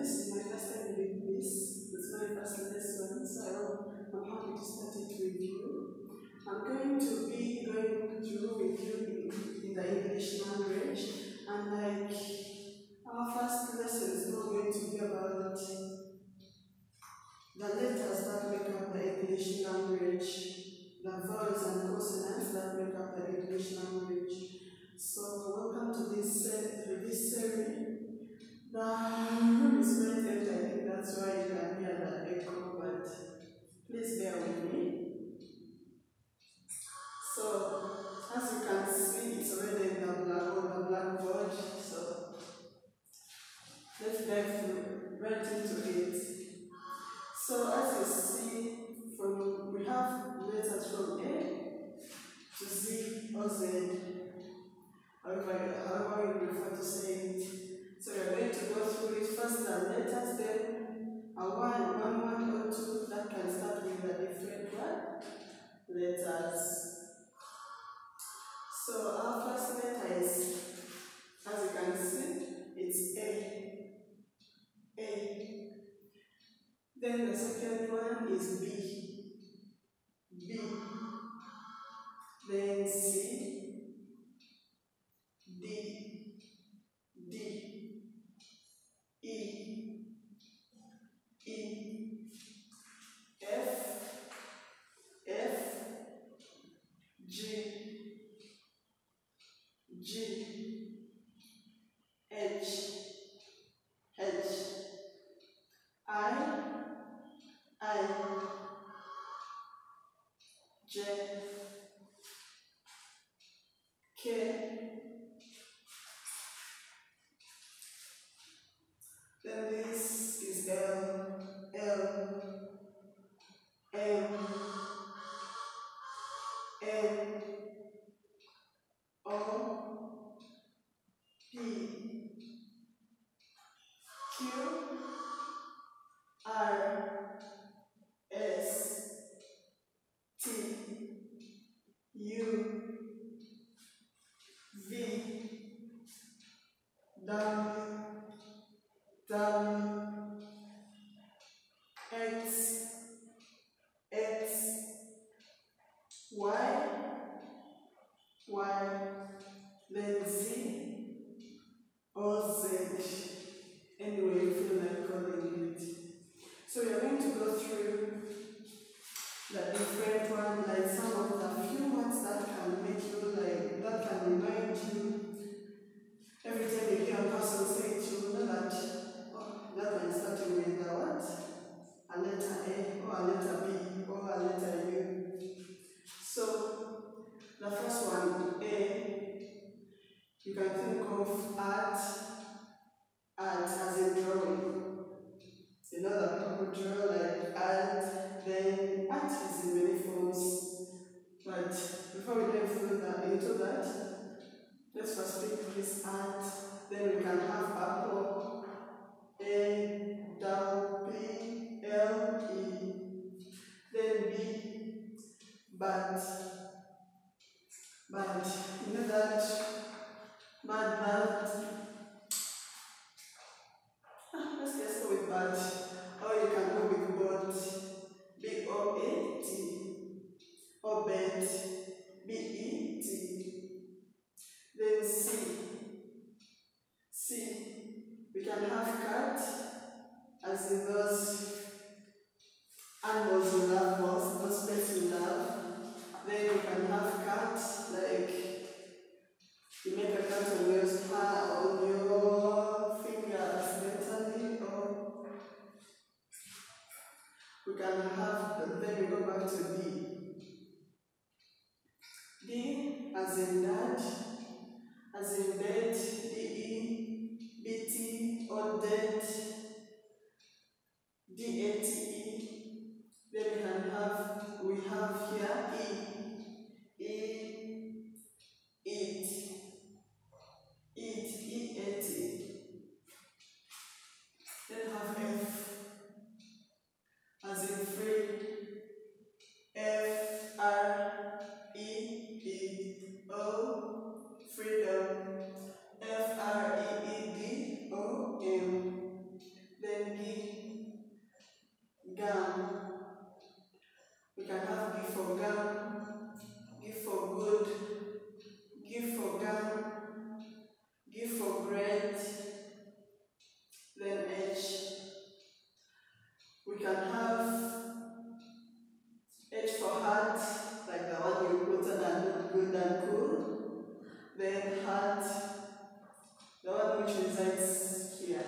this is my first time doing this. It's my first lesson, so I'm happy to start it with you. I'm going to be going through with you in, the English language, and like our first lesson is not going to be about the letters that make up the English language, the vowels and consonants that make up the English language. So welcome to this uh, this series. The room is empty. I think that's why you can hear the echo, but please bear with me. So as you can see, it's already in the black on the blackboard. So let's dive right into it. So as you see, from we have letters from A to Z or Z, however, however first the letters, then a one, one, one or two that can start with a different word letters. So our first letter is, as you can see, it's A. A. Then the second one is. B. Y, Y, then Z, or Z. Anyway, you feel like calling it. So we are going to go through the different ones, like some of the few ones that can make you like, that can remind you But before we dive that, into that, Let's first pick this ant, then we can have apple, A, down, P, L, E, then B, but, but, you know that, but, but, ah, let's just go with but, or you can go with bot, B, O, A, T, or bet, B, E, T, for heart, like the one you quoted and good and cool. Then heart, the one which resides here,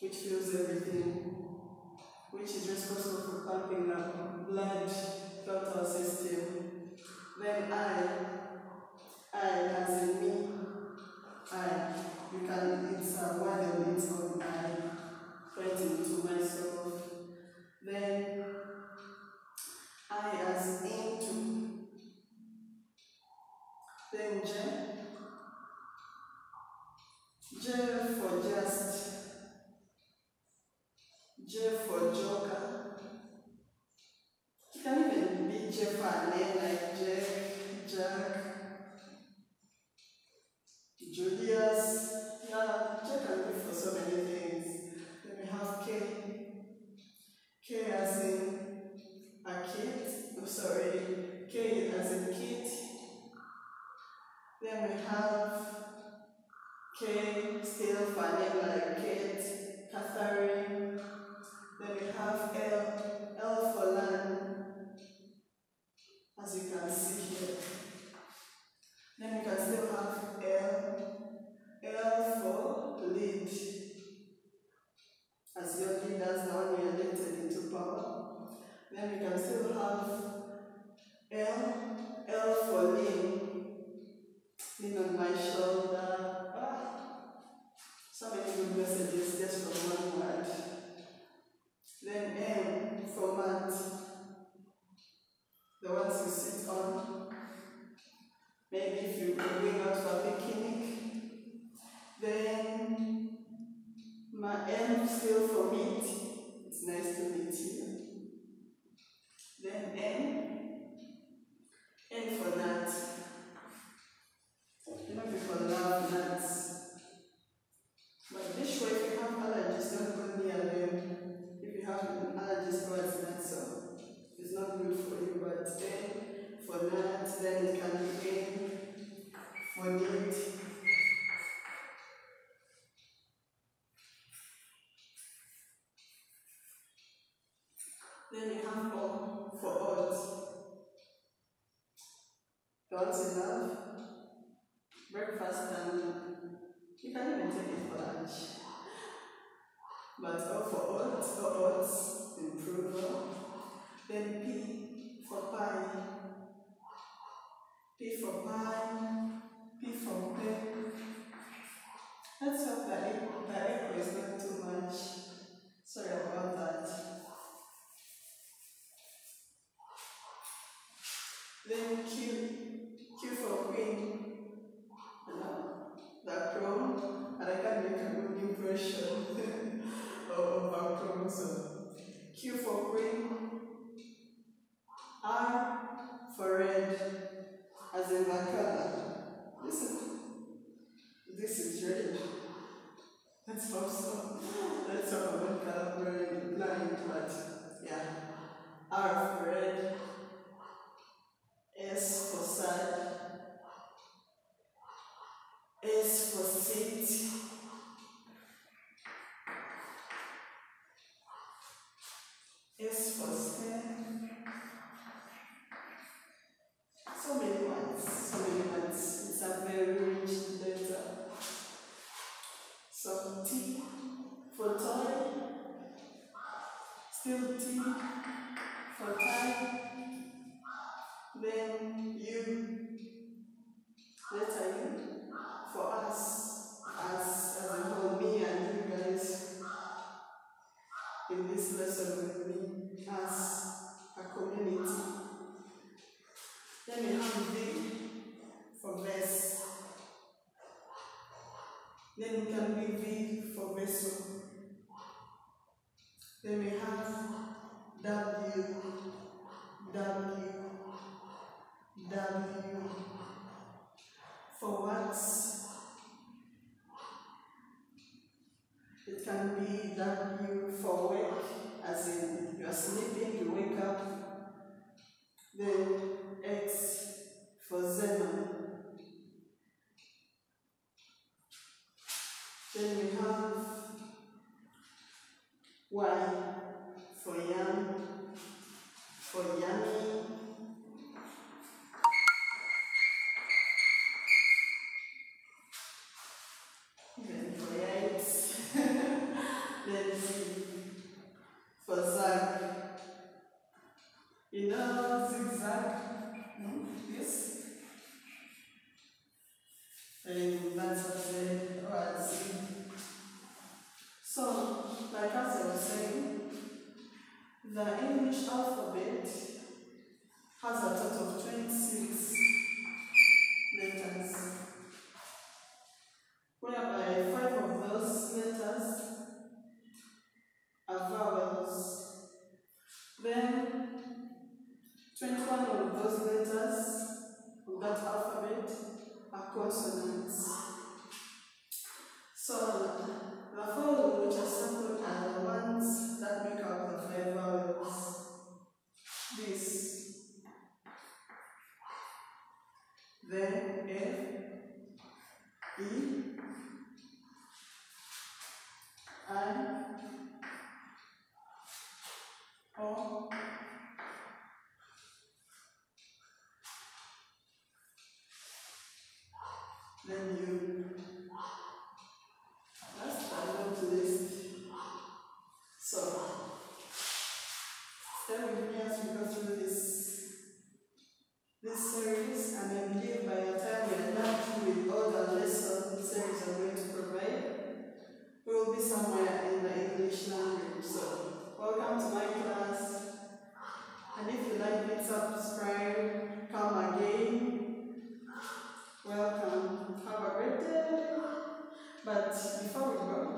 which feels everything, which is responsible for pumping our blood throughout our system. Then I, I as in me, I, you can, it's a word leaning on my shoulder. Ah, so many good messages é só uma word. Then you have for, for odds. God's enough. breakfast and you can even take it for lunch. But all for odds, all odds, improver. Then P safety. S for stand. So many words, so many words. It's a very rich letter. For time, Still for time. Then Then we can be V for vessel. Then we have W, W, W. For what? it can be W for work, as in you are sleeping temos fazer e não zigzag não? isso then you. That's the note list. So, stay with me as we go through this this series, and I believe by the time we are done with all the lesson series I'm going to provide, we will be somewhere in the English language. So, welcome to my class. And if you like it, subscribe, come But before we go,